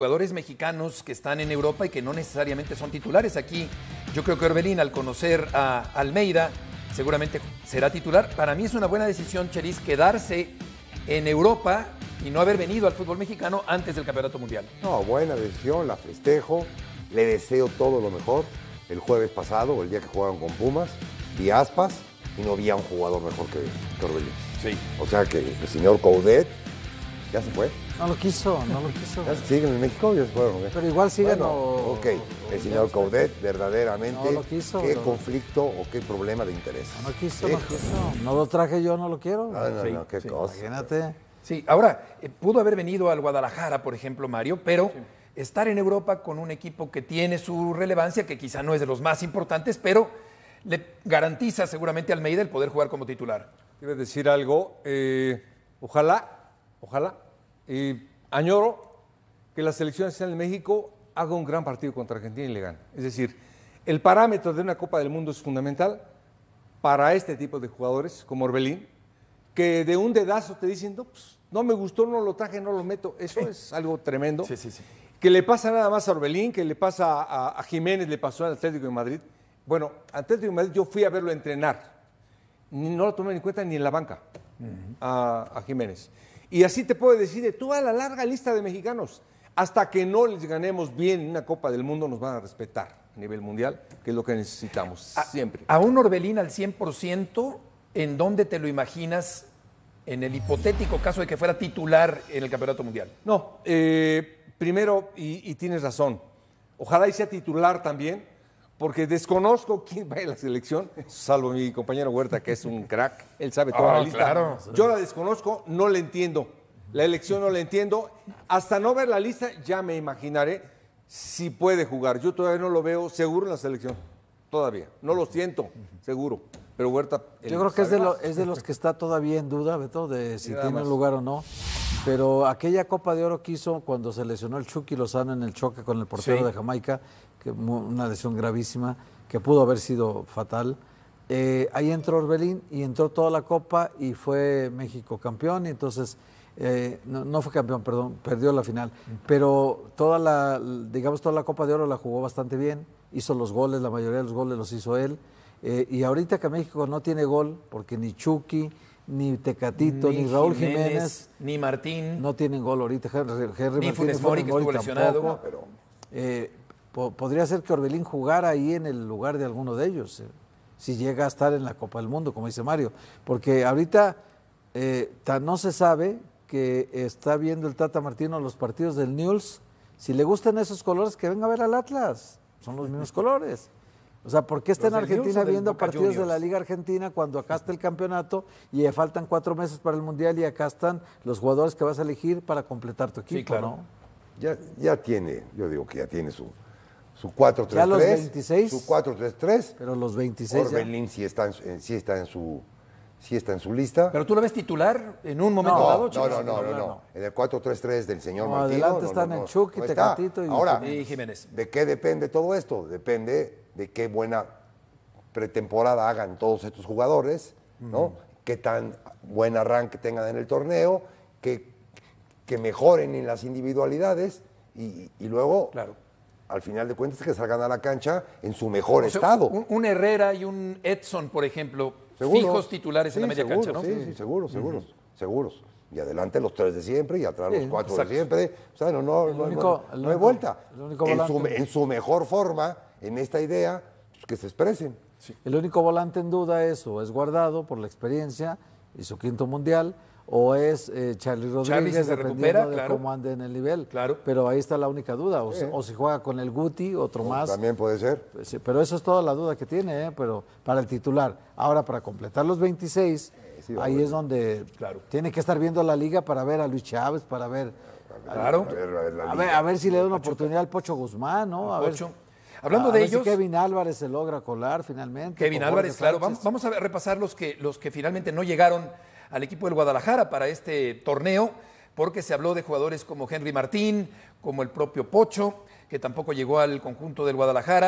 jugadores mexicanos que están en Europa y que no necesariamente son titulares. Aquí yo creo que Orbelín al conocer a Almeida seguramente será titular. Para mí es una buena decisión, Cheris, quedarse en Europa y no haber venido al fútbol mexicano antes del Campeonato Mundial. No, buena decisión, la festejo, le deseo todo lo mejor. El jueves pasado, el día que jugaron con Pumas, vi aspas y no vi a un jugador mejor que, que Orbelín. Sí. O sea que el señor Coudet ya se fue. No lo quiso, no lo quiso. ¿Ya siguen en México? ¿Ya se fueron? o qué? Pero igual siguen Bueno, o- Ok, el señor Coudet verdaderamente, No lo quiso, qué conflicto o qué problema de interés. No quiso, Sí. no quiso. No lo traje yo, no lo quiero. No, no, Sí, no, qué sí. cosa. Imagínate. Sí, ahora, eh, pudo haber venido al Guadalajara, por ejemplo, Mario, pero estar en Europa con un equipo que tiene su relevancia, que quizá no es de los más importantes, pero le garantiza seguramente a Almeida el poder jugar como titular. Quiero decir algo. eh, ojalá, ojalá, eh, añoro que la selección nacional de México haga un gran partido contra Argentina y le gane. Es decir, el parámetro de una Copa del Mundo es fundamental para este tipo de jugadores como Orbelín, que de un dedazo te dicen, no, pues, no me gustó, no lo traje, no lo meto. Eso es algo tremendo. Sí, sí, sí. Que le pasa nada más a Orbelín, que le pasa a, a Jiménez, le pasó al Atlético de Madrid. Bueno, Atlético de Madrid yo fui a verlo entrenar. No lo tomé en cuenta ni en la banca a, a Jiménez. Y así te puedo decir de toda la larga lista de mexicanos. Hasta que no les ganemos bien en una Copa del Mundo, nos van a respetar a nivel mundial, que es lo que necesitamos siempre. A un Orbelín al 100%, ¿en dónde te lo imaginas en el hipotético caso de que fuera titular en el Campeonato Mundial? No, eh, primero, y, y tienes razón, ojalá y sea titular también, porque desconozco quién va a la selección, salvo mi compañero Huerta, que es un crack, él sabe toda Ah, la lista. claro. Yo la desconozco, no la entiendo. La elección no la entiendo. Hasta no ver la lista, ya me imaginaré si puede jugar. Yo todavía no lo veo seguro en la selección. Todavía. No lo siento, seguro. Pero Huerta. Yo creo que es de, lo- es de los que está todavía en duda, Beto, de si tiene más. lugar o no. Pero aquella Copa de Oro que hizo cuando se lesionó el Chucky Lozano en el choque con el portero Sí. de Jamaica, que una lesión gravísima, que pudo haber sido fatal. eh, ahí entró Orbelín y entró toda la Copa y fue México campeón. Y entonces, eh, no, no fue campeón, perdón, perdió la final. Pero toda la, digamos, toda la Copa de Oro la jugó bastante bien. Hizo los goles, la mayoría de los goles los hizo él. Eh, y ahorita que México no tiene gol, porque ni Chucky, ni Tecatito, ni, Raúl Jiménez, ni Martín. no tienen gol ahorita. Henry, Henry Ni Martínez Mori, que gol estuvo lesionado. Pero Eh, po- podría ser que Orbelín jugara ahí en el lugar de alguno de ellos, eh, si llega a estar en la Copa del Mundo, como dice Mario. Porque ahorita eh, tan no se sabe que está viendo el Tata Martino los partidos del News. Si le gustan esos colores, que venga a ver al Atlas. Son los mismos colores. O sea, ¿por qué está en ¿Los del Newell's Argentina viendo Boca partidos de la Juniors? Liga Argentina cuando acá está el campeonato y le faltan cuatro meses para el Mundial y acá están los jugadores que vas a elegir para completar tu equipo, claro. ¿no? ya, ya tiene, yo digo que ya tiene su, su 4-3-3. Ya los 26. Su 4-3-3. Pero los 26 ya. Orbelín sí está, en, su- en- sí está en su sí está en su lista. Pero tú lo ves titular en un momento No, dado, no, Chivas? no, no, no, no. no. En el 4-3-3 del señor No, Martino. adelante no, están no, Chucky. Tecatito y Ahora, Jiménez. Y Jiménez. ¿de qué depende todo esto? Depende de qué buena pretemporada hagan todos estos jugadores, ¿no? Qué tan buen arranque tengan en el torneo, que, que mejoren en las individualidades y, y luego, Claro. al final de cuentas, que salgan a la cancha en su mejor O sea, estado. Un, un Herrera y un Edson, por ejemplo, Seguro. fijos titulares en la media seguro, cancha, ¿no? Sí, sí, seguros, seguros, seguros. Y adelante los tres de siempre y atrás Sí, los cuatro exacto. de siempre. O sea, no, no, no, único- no- el no hay único- vuelta. el único en, su, volante. en su mejor forma, en esta idea, pues, que se expresen. El único volante en duda es o es guardado por la experiencia y su quinto mundial, o es eh, Charlie Rodríguez, Charlie, se dependiendo recupera, de claro. cómo ande en el nivel. Claro. Pero ahí está la única duda. O, si, o si juega con el Guti, otro más. También puede ser. Pues sí, pero eso es toda la duda que tiene, ¿eh? pero para el titular. Ahora, para completar los 26, sí, va ahí es donde Claro. tiene que estar viendo la liga para ver a Luis Chávez, para ver, Claro. A ver, a ver, la a liga. ver, a ver si le da una oportunidad al Pocho Guzmán, ¿no? A ver, Pocho. Hablando a de ver si ellos- Kevin Álvarez se logra colar finalmente. Kevin Álvarez, claro. Vamos, vamos a repasar los que, los que finalmente no llegaron al equipo del Guadalajara para este torneo, porque se habló de jugadores como Henry Martín, como el propio Pocho, que tampoco llegó al conjunto del Guadalajara.